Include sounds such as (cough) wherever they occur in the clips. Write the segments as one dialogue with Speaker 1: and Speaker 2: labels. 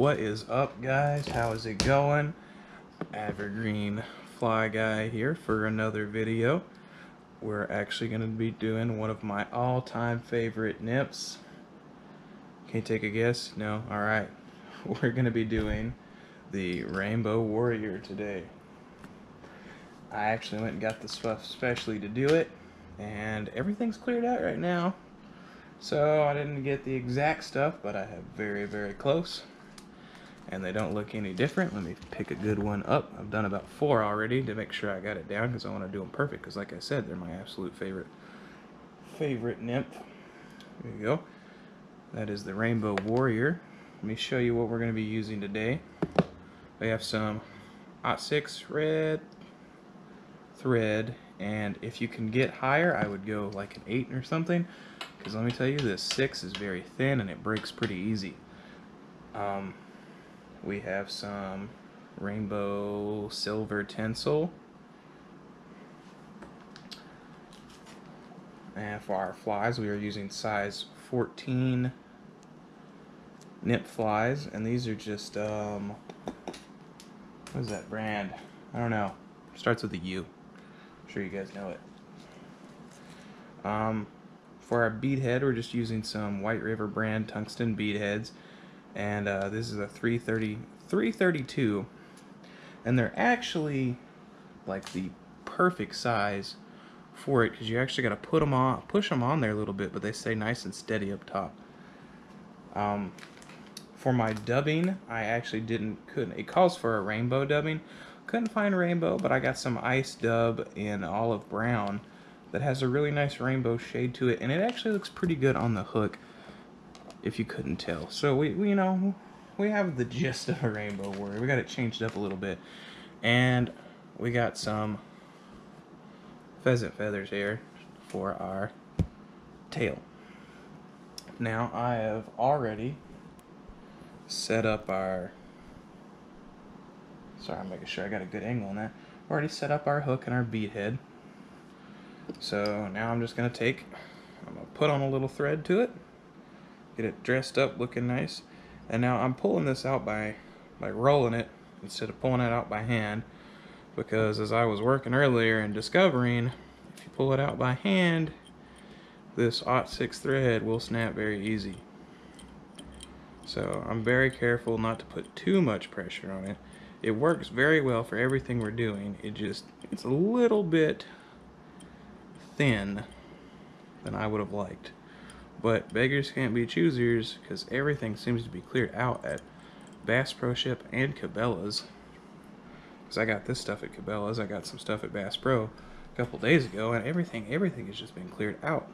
Speaker 1: What is up guys? How is it going? Evergreen Fly Guy here for another video. We're actually going to be doing one of my all-time favorite nymphs. Can you take a guess? No? Alright. (laughs) We're going to be doing the Rainbow Warrior today. I actually went and got the stuff specially to do it and everything's cleared out right now. So I didn't get the exact stuff, but I have very, very close. And they don't look any different. Let me pick a good one up. I've done about four already to make sure I got it down because I want to do them perfect. Because like I said, they're my absolute favorite, favorite nymph. There you go. That is the Rainbow Warrior. Let me show you what we're going to be using today. We have some OT6 red thread and if you can get higher I would go like an 8 or something because let me tell you this 6 is very thin and it breaks pretty easy um, we have some rainbow silver tinsel and for our flies we are using size 14 nymph flies and these are just um, what is that brand I don't know starts with a U. I'm sure you guys know it. Um, for our bead head, we're just using some White River brand tungsten bead heads. And uh, this is a 330, 332. And they're actually like the perfect size for it because you actually got to put them on, push them on there a little bit, but they stay nice and steady up top. Um, for my dubbing, I actually didn't, couldn't, it calls for a rainbow dubbing, couldn't find rainbow, but I got some ice dub in olive brown that has a really nice rainbow shade to it, and it actually looks pretty good on the hook, if you couldn't tell. So we, we you know, we have the gist of a rainbow warrior. We got it changed up a little bit, and we got some pheasant feathers here for our tail. Now I have already set up our Sorry, I'm making sure I got a good angle on that. Already set up our hook and our bead head. So now I'm just going to take, I'm to put on a little thread to it, get it dressed up looking nice. And now I'm pulling this out by, by rolling it instead of pulling it out by hand because as I was working earlier and discovering, if you pull it out by hand, this OT6 thread will snap very easy. So I'm very careful not to put too much pressure on it it works very well for everything we're doing. It just, it's a little bit thin than I would have liked. But beggars can't be choosers because everything seems to be cleared out at Bass Pro Shop and Cabela's. Because I got this stuff at Cabela's, I got some stuff at Bass Pro a couple days ago, and everything, everything has just been cleared out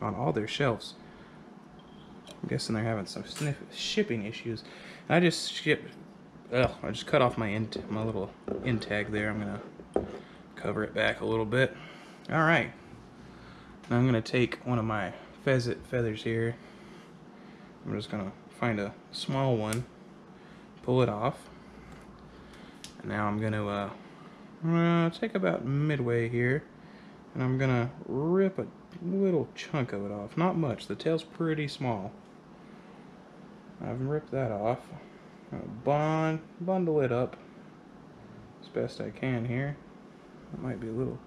Speaker 1: on all their shelves. I'm guessing they're having some shipping issues. And I just shipped Ugh, I just cut off my end, my little end tag there. I'm gonna cover it back a little bit. All right. Now I'm gonna take one of my pheasant feathers here. I'm just gonna find a small one, pull it off. And now I'm gonna uh, take about midway here, and I'm gonna rip a little chunk of it off. Not much. The tail's pretty small. I've ripped that off bond, bundle it up as best I can here. It might be a little,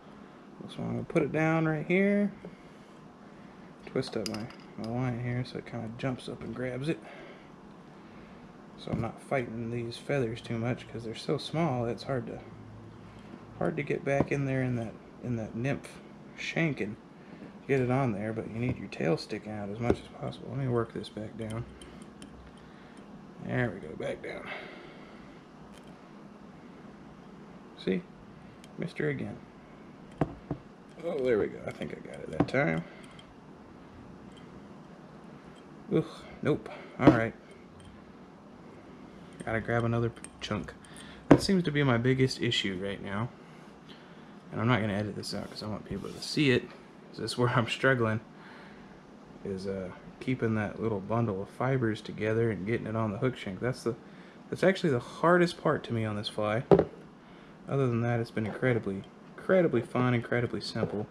Speaker 1: so I'm to put it down right here. Twist up my, my line here so it kind of jumps up and grabs it. So I'm not fighting these feathers too much because they're so small it's hard to hard to get back in there in that in that nymph shank and get it on there, but you need your tail sticking out as much as possible. Let me work this back down. There we go, back down. See? Missed her again. Oh, there we go. I think I got it that time. Ugh, nope. Alright. Gotta grab another chunk. That seems to be my biggest issue right now. And I'm not gonna edit this out because I want people to see it. This is where (laughs) I'm struggling. Is, uh, keeping that little bundle of fibers together and getting it on the hook shank. That's the that's actually the hardest part to me on this fly. Other than that, it's been incredibly, incredibly fun, incredibly simple.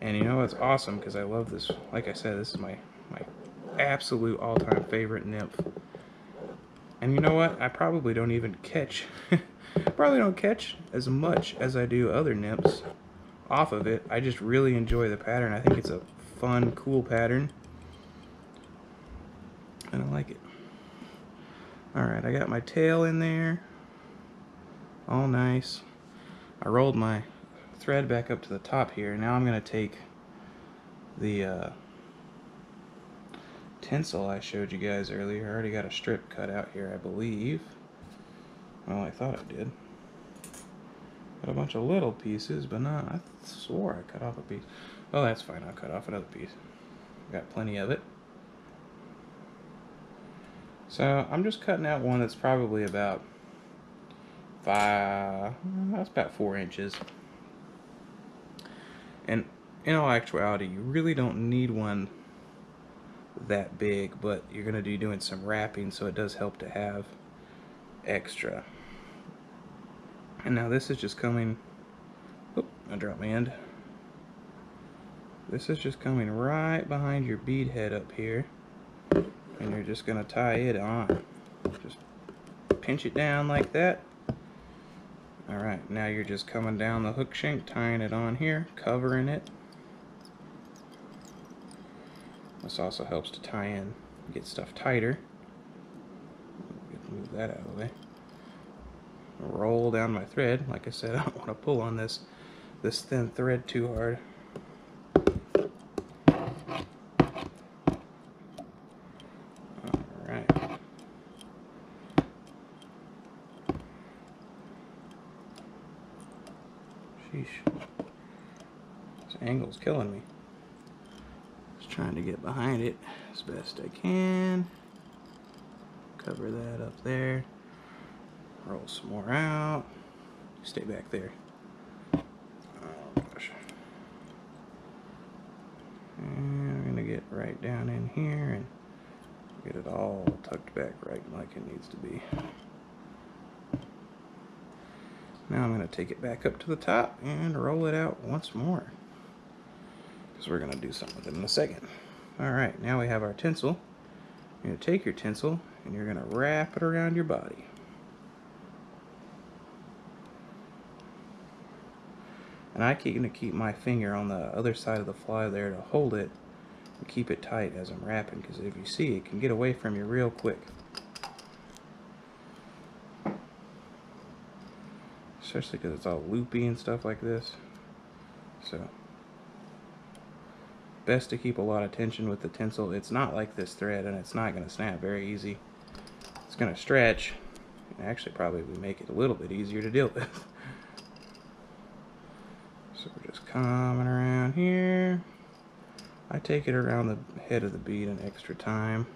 Speaker 1: And you know, it's awesome because I love this. Like I said, this is my, my absolute all-time favorite nymph. And you know what? I probably don't even catch, (laughs) probably don't catch as much as I do other nymphs off of it. I just really enjoy the pattern. I think it's a fun, cool pattern. And I like it. Alright, I got my tail in there. All nice. I rolled my thread back up to the top here. Now I'm going to take the uh, tinsel I showed you guys earlier. I already got a strip cut out here, I believe. Well, I thought I did. Got a bunch of little pieces, but not. I swore I cut off a piece. Oh, that's fine. I'll cut off another piece. Got plenty of it. So I'm just cutting out one that's probably about five, that's about four inches. And in all actuality, you really don't need one that big, but you're going to be doing some wrapping, so it does help to have extra. And now this is just coming, oop, I dropped my end. This is just coming right behind your bead head up here. And you're just going to tie it on. Just pinch it down like that. Alright, now you're just coming down the hook shank, tying it on here, covering it. This also helps to tie in, get stuff tighter. Move that out of the way. Roll down my thread. Like I said, (laughs) I don't want to pull on this this thin thread too hard. Sheesh. This angle's killing me. Just trying to get behind it as best I can. Cover that up there. Roll some more out. Stay back there. Oh I'm gonna get right down in here and get it all tucked back right like it needs to be. Now I'm to take it back up to the top and roll it out once more. Because we're to do something with it in a second. Alright, now we have our tinsel. You're going to take your tinsel and you're going to wrap it around your body. And I keep going to keep my finger on the other side of the fly there to hold it and keep it tight as I'm wrapping because if you see it can get away from you real quick. especially because it's all loopy and stuff like this. So, best to keep a lot of tension with the tinsel. It's not like this thread and it's not going to snap very easy. It's going to stretch and actually probably make it a little bit easier to deal (laughs) with. so we're just coming around here. I take it around the head of the bead an extra time.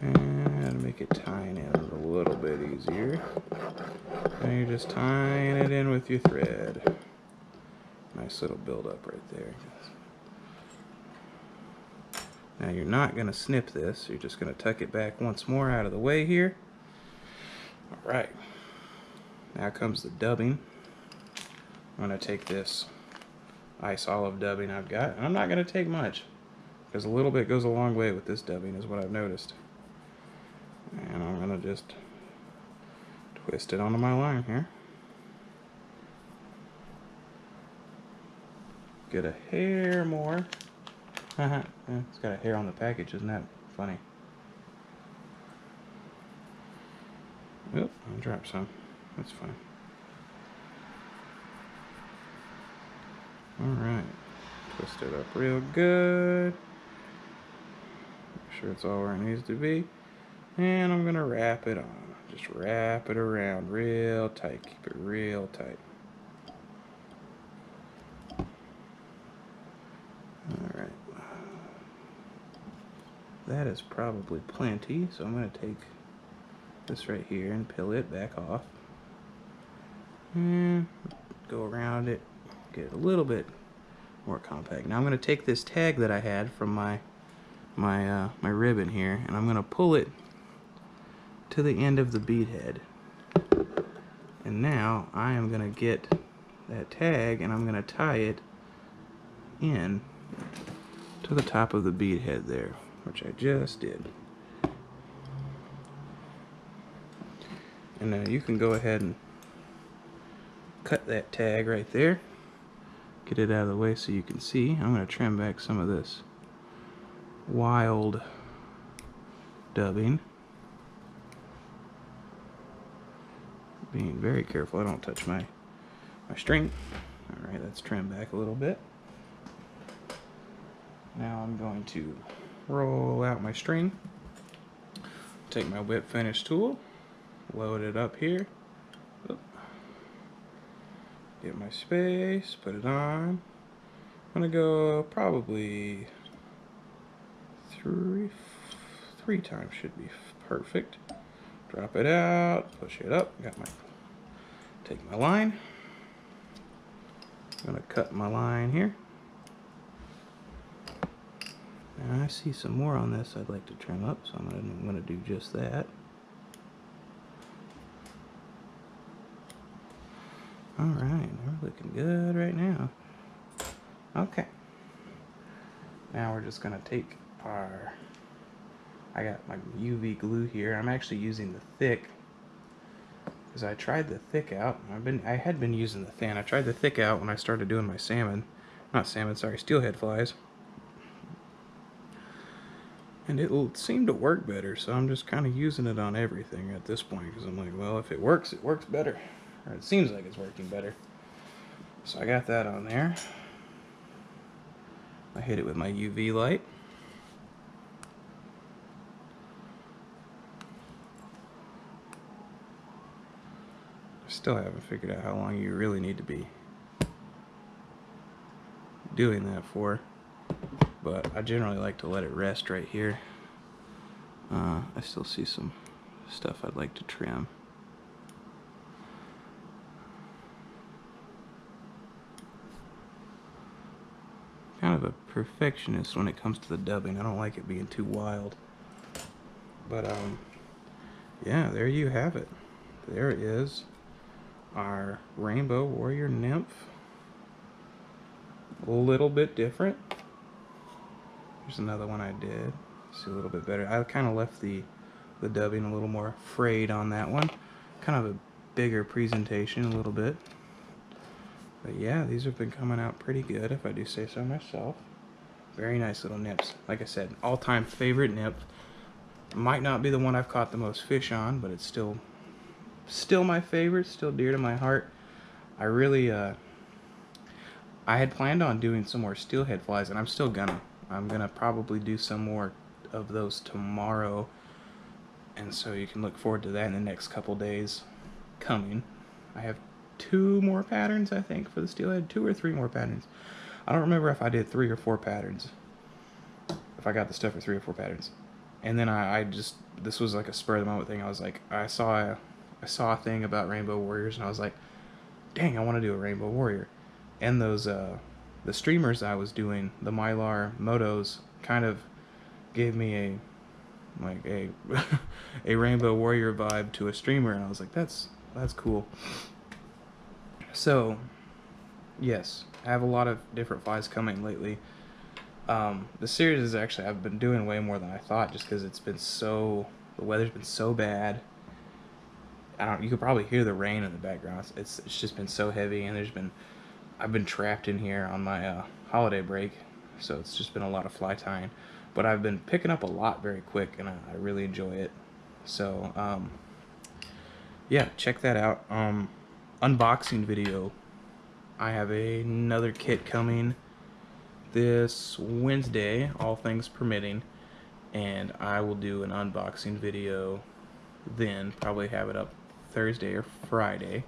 Speaker 1: And make it tying in a little bit easier. And you're just tying it in with your thread. Nice little build up right there. Now you're not going to snip this. You're just going to tuck it back once more out of the way here. Alright. Now comes the dubbing. I'm going to take this ice olive dubbing I've got. And I'm not going to take much. Because a little bit goes a long way with this dubbing is what I've noticed and I'm gonna just twist it onto my line here get a hair more. (laughs) It's got a hair on the package isn't that funny? Oop, I dropped some. That's fine alright twist it up real good. Make sure it's all where it needs to be. And I'm going to wrap it on. Just wrap it around real tight. Keep it real tight. That is probably plenty, so I'm going to take this right here and peel it back off. And go around it, get it a little bit more compact. Now I'm going to take this tag that I had from my my uh, my ribbon here, and I'm going to pull it to the end of the bead head. And now I am going to get that tag and I'm going to tie it in to the top of the bead head there, which I just did. And now you can go ahead and cut that tag right there. Get it out of the way so you can see. I'm going to trim back some of this wild dubbing. Being very careful I don't touch my, my string. Alright, that's trimmed back a little bit. Now I'm going to roll out my string. Take my whip finish tool, load it up here. Get my space, put it on. I'm gonna go probably three, three times should be perfect. Drop it out, push it up. Got my, take my line. I'm gonna cut my line here. And I see some more on this I'd like to trim up, so I'm I'm gonna do just that. Alright, we're looking good right now. Okay. Now we're just gonna take our I got my UV glue here. I'm actually using the thick because I tried the thick out. I've been I had been using the thin. I tried the thick out when I started doing my salmon. Not salmon, sorry, steelhead flies. And it seemed to work better, so I'm just kind of using it on everything at this point because I'm like, well, if it works, it works better. Or it seems like it's working better. So I got that on there. I hit it with my UV light. I still haven't figured out how long you really need to be doing that for. But I generally like to let it rest right here. Uh, I still see some stuff I'd like to trim. kind of a perfectionist when it comes to the dubbing. I don't like it being too wild. But, um, yeah, there you have it. There is our Rainbow Warrior Nymph. A little bit different. Here's another one I did. See a little bit better. I kind of left the, the dubbing a little more frayed on that one. Kind of a bigger presentation a little bit. But yeah, these have been coming out pretty good, if I do say so myself. Very nice little nymphs. Like I said, all-time favorite nymph. Might not be the one I've caught the most fish on, but it's still still my favorite, still dear to my heart. I really, uh, I had planned on doing some more steelhead flies, and I'm still gonna. I'm gonna probably do some more of those tomorrow, and so you can look forward to that in the next couple days coming. I have two more patterns, I think, for the steelhead. Two or three more patterns. I don't remember if I did three or four patterns. If I got the stuff for three or four patterns. And then I, I just, this was like a spur of the moment thing. I was like, I saw a, I saw a thing about Rainbow Warriors and I was like, dang, I want to do a Rainbow Warrior. And those, uh, the streamers I was doing, the Mylar Motos, kind of gave me a, like a, (laughs) a Rainbow Warrior vibe to a streamer. And I was like, that's, that's cool. So, yes, I have a lot of different flies coming lately. Um, the series is actually I've been doing way more than I thought, just because it's been so the weather's been so bad. I don't. You could probably hear the rain in the background. It's it's just been so heavy, and there's been I've been trapped in here on my uh, holiday break, so it's just been a lot of fly tying. But I've been picking up a lot very quick, and I, I really enjoy it. So um, yeah, check that out. Um, unboxing video. I have a, another kit coming this Wednesday, all things permitting, and I will do an unboxing video then, probably have it up Thursday or Friday.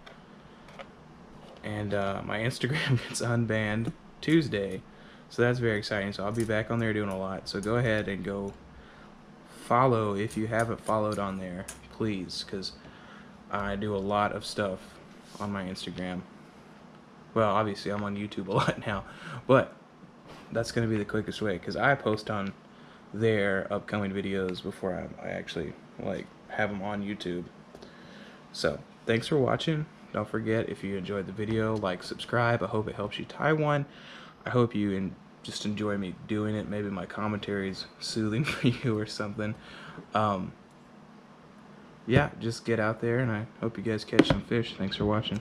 Speaker 1: And uh, my Instagram (laughs) gets unbanned Tuesday, so that's very exciting. So I'll be back on there doing a lot. So go ahead and go follow if you haven't followed on there, please, because I do a lot of stuff on my Instagram. Well, obviously I'm on YouTube a (laughs) lot now, but that's going to be the quickest way because I post on their upcoming videos before I, I actually like have them on YouTube. So, thanks for watching. Don't forget if you enjoyed the video, like, subscribe. I hope it helps you tie one. I hope you and just enjoy me doing it. Maybe my commentary is soothing (laughs) for you or something. Um, yeah, just get out there, and I hope you guys catch some fish. Thanks for watching.